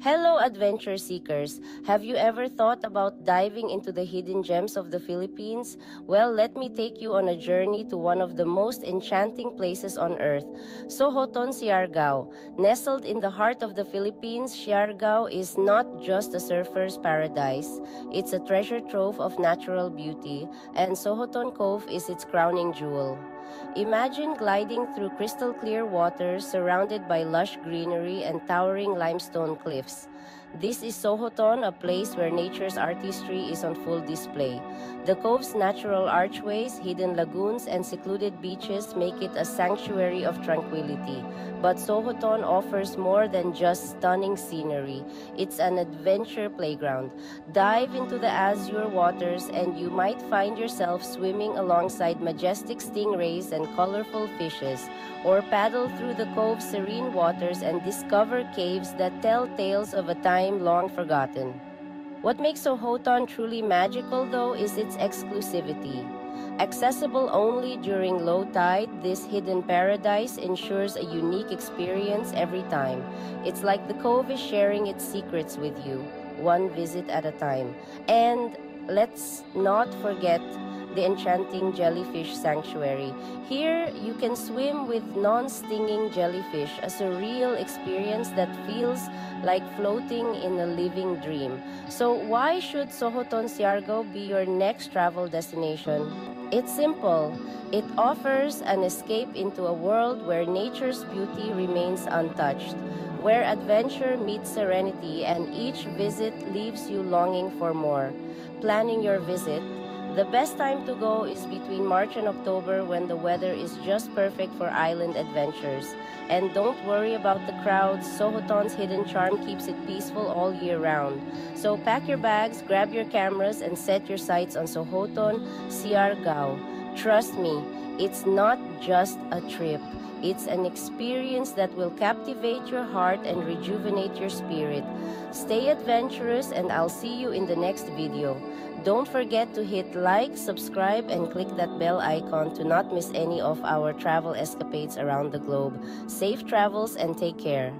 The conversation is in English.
Hello, adventure seekers. Have you ever thought about diving into the hidden gems of the Philippines? Well, let me take you on a journey to one of the most enchanting places on earth, Sohoton, Siargao. Nestled in the heart of the Philippines, Siargao is not just a surfer's paradise. It's a treasure trove of natural beauty, and Sohoton Cove is its crowning jewel. Imagine gliding through crystal clear waters surrounded by lush greenery and towering limestone cliffs. This is Sohoton, a place where nature's artistry is on full display. The cove's natural archways, hidden lagoons, and secluded beaches make it a sanctuary of tranquility. But Sohoton offers more than just stunning scenery. It's an adventure playground. Dive into the azure waters and you might find yourself swimming alongside majestic stingrays and colorful fishes, or paddle through the cove's serene waters and discover caves that tell tales of a time long forgotten. What makes Sohoton truly magical, though, is its exclusivity. Accessible only during low tide, this hidden paradise ensures a unique experience every time. It's like the cove is sharing its secrets with you, one visit at a time. And let's not forget the enchanting jellyfish sanctuary. Here, you can swim with non-stinging jellyfish, as a surreal experience that feels like floating in a living dream. So why should Sohoton Siargao be your next travel destination? It's simple. It offers an escape into a world where nature's beauty remains untouched, where adventure meets serenity and each visit leaves you longing for more. Planning your visit, the best time to go is between March and October when the weather is just perfect for island adventures. And don't worry about the crowds, Sohoton's hidden charm keeps it peaceful all year round. So pack your bags, grab your cameras, and set your sights on Sohoton, Siargao. Trust me, it's not just a trip. It's an experience that will captivate your heart and rejuvenate your spirit. Stay adventurous and I'll see you in the next video. Don't forget to hit like, subscribe, and click that bell icon to not miss any of our travel escapades around the globe. Safe travels and take care.